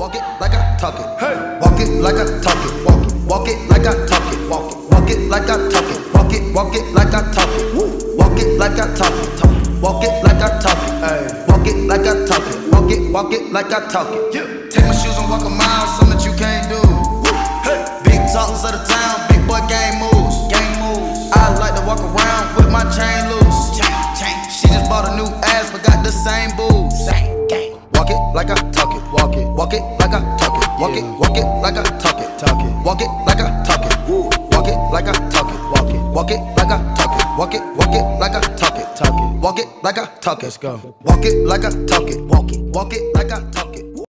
Walk it like I talk it. Hey. Walk it like I talk it. Walk it. Walk it like I talk it. Walk it. Walk it like I talk it. Walk it. Walk it like I talk it. Woo. Walk it like I talk it. Talk it. Walk it like I talk it. Hey. Walk it like I talk it. Walk it. Walk it like I talk it. Yeah. Take my shoes and walk a mile, something that you can't do. Woo. Hey. Big talkers of the town, big boy game moves. Game moves. I like to walk around with my chain loose. Chain, chain. She just bought a new ass, but got the same boobs. Like I talk it. Walk it. Walk it like I talk it. Walk it. Walk it like I talk it. Talk it. Walk it like I talk it. Walk it like I talk it. Walk it. Walk it like I talk it. Walk it. Walk it like I talk it. Talk it. Walk it like I talk it. Let's go. Walk it like I talk it. Walk it. Walk it like I talk it.